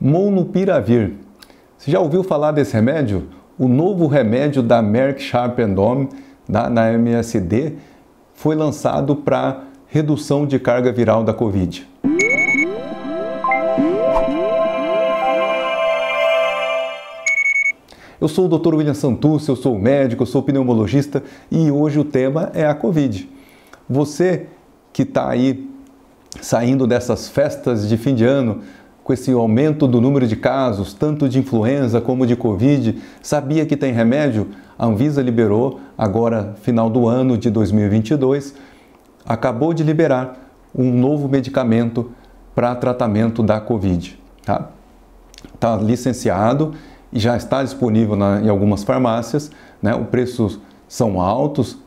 Monopiravir. Você já ouviu falar desse remédio? O novo remédio da Merck Sharp Dohme, da, na MSD, foi lançado para redução de carga viral da Covid. Eu sou o Dr. William Santus, eu sou médico, eu sou pneumologista e hoje o tema é a Covid. Você que está aí saindo dessas festas de fim de ano, com esse aumento do número de casos, tanto de influenza como de Covid, sabia que tem remédio? A Anvisa liberou, agora, final do ano de 2022, acabou de liberar um novo medicamento para tratamento da Covid. Está tá licenciado e já está disponível na, em algumas farmácias. Né? O preço são altos,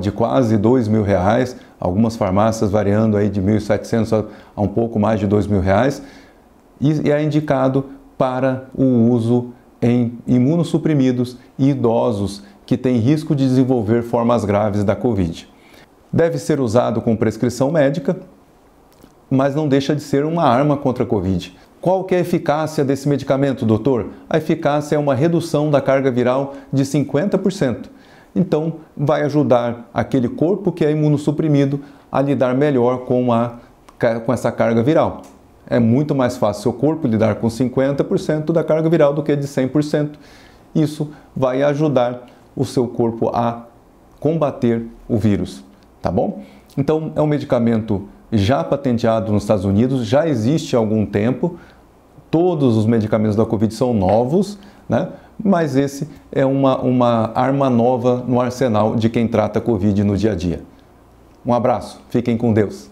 de quase dois mil reais, algumas farmácias variando aí de 1.700 a um pouco mais de dois mil reais e é indicado para o uso em imunossuprimidos e idosos que têm risco de desenvolver formas graves da Covid. Deve ser usado com prescrição médica, mas não deixa de ser uma arma contra a Covid. Qual que é a eficácia desse medicamento, doutor? A eficácia é uma redução da carga viral de 50%. Então, vai ajudar aquele corpo que é imunossuprimido a lidar melhor com, a, com essa carga viral é muito mais fácil seu corpo lidar com 50% da carga viral do que de 100%. Isso vai ajudar o seu corpo a combater o vírus, tá bom? Então, é um medicamento já patenteado nos Estados Unidos, já existe há algum tempo. Todos os medicamentos da Covid são novos, né? Mas esse é uma, uma arma nova no arsenal de quem trata Covid no dia a dia. Um abraço, fiquem com Deus.